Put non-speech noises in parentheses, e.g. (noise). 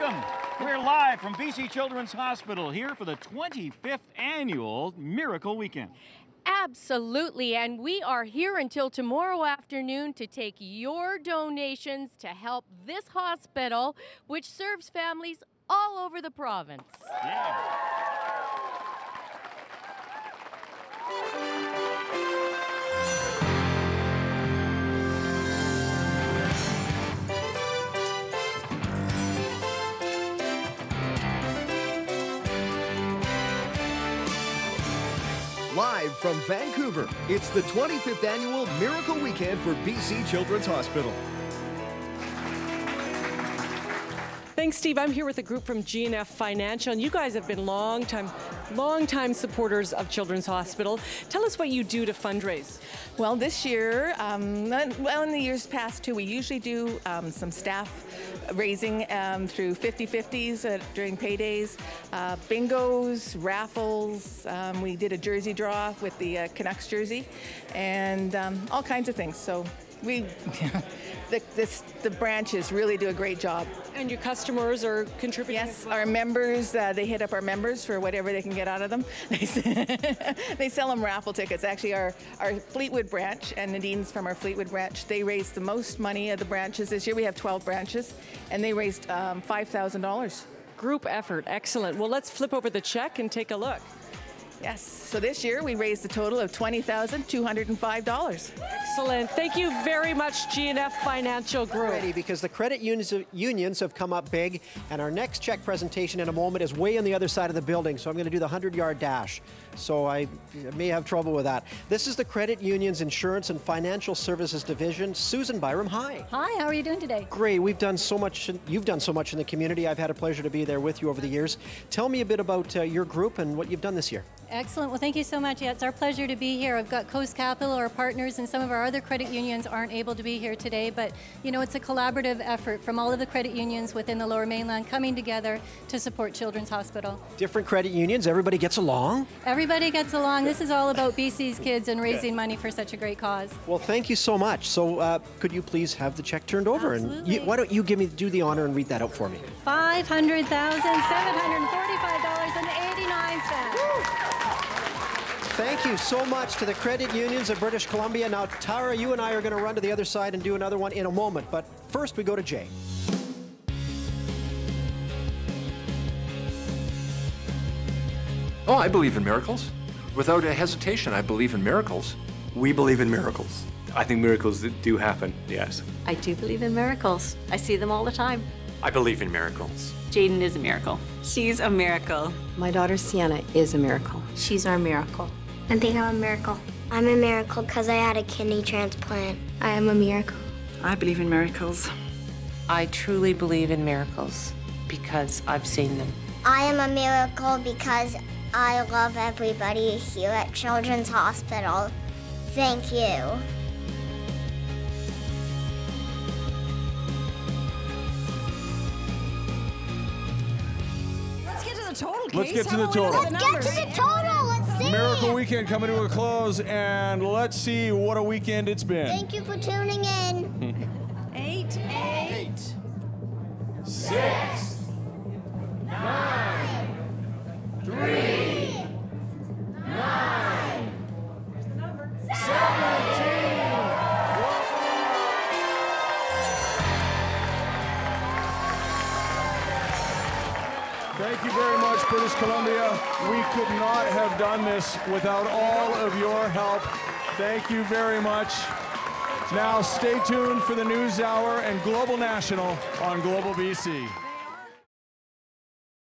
Welcome. We're live from BC Children's Hospital here for the 25th annual Miracle Weekend. Absolutely, and we are here until tomorrow afternoon to take your donations to help this hospital, which serves families all over the province. Yeah. Live from Vancouver, it's the 25th annual Miracle Weekend for BC Children's Hospital. Thanks, Steve. I'm here with a group from G&F Financial, and you guys have been long time, long time supporters of Children's Hospital. Tell us what you do to fundraise. Well, this year, um, well, in the years past too, we usually do um, some staff raising um, through 50-50s uh, during paydays, uh, bingos, raffles. Um, we did a jersey draw with the uh, Canucks jersey, and um, all kinds of things. So we, (laughs) the, this, the branches really do a great job. And your customers are contributing? Yes, our members, uh, they hit up our members for whatever they can get out of them. (laughs) (laughs) they sell them raffle tickets. Actually, our, our Fleetwood branch, and Nadine's from our Fleetwood branch, they raised the most money of the branches this year. We have 12 branches, and they raised um, $5,000. Group effort, excellent. Well, let's flip over the check and take a look. Yes. So this year we raised a total of $20,205. Excellent. Thank you very much, G&F Financial Group. Ready because the credit unions, unions have come up big, and our next check presentation in a moment is way on the other side of the building. So I'm going to do the 100 yard dash. So I may have trouble with that. This is the Credit Union's Insurance and Financial Services Division. Susan Byram, hi. Hi, how are you doing today? Great. We've done so much, you've done so much in the community. I've had a pleasure to be there with you over the years. Tell me a bit about uh, your group and what you've done this year. Excellent. Well, thank you so much. Yeah, it's our pleasure to be here. I've got Coast Capital, our partners, and some of our other credit unions aren't able to be here today, but you know, it's a collaborative effort from all of the credit unions within the Lower Mainland coming together to support Children's Hospital. Different credit unions, everybody gets along? Everybody gets along. This is all about BC's kids and raising money for such a great cause. Well, thank you so much. So, uh, could you please have the check turned over? Absolutely. And you, why don't you give me do the honor and read that out for me? Five hundred thousand seven hundred forty-five dollars and eighty-nine cents. Thank you so much to the credit unions of British Columbia. Now, Tara, you and I are going to run to the other side and do another one in a moment. But first, we go to Jay. Oh, I believe in miracles. Without a hesitation, I believe in miracles. We believe in miracles. I think miracles do happen, yes. I do believe in miracles. I see them all the time. I believe in miracles. Jaden is a miracle. She's a miracle. My daughter Sienna is a miracle. She's our miracle. I think I'm a miracle. I'm a miracle because I had a kidney transplant. I am a miracle. I believe in miracles. I truly believe in miracles because I've seen them. I am a miracle because I love everybody here at Children's Hospital. Thank you. Let's get to the total, Case. Let's get to the total. Let's get to the total. Let's see. Miracle Weekend coming to a close, and let's see what a weekend it's been. Thank you for tuning in. (laughs) Eight. Eight. Six. Thank you very much, British Columbia. We could not have done this without all of your help. Thank you very much. Now, stay tuned for the News Hour and Global National on Global BC.